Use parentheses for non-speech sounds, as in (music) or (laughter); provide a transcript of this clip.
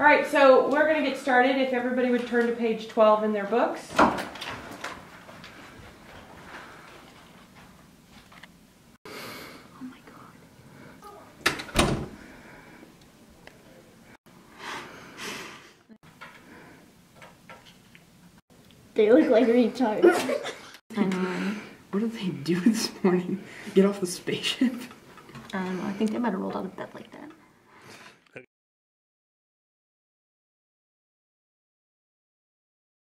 All right, so we're gonna get started. If everybody would turn to page 12 in their books. They look like retards. (laughs) I know. What did they do this morning? Get off the spaceship? I don't know. I think they might have rolled out of bed like that.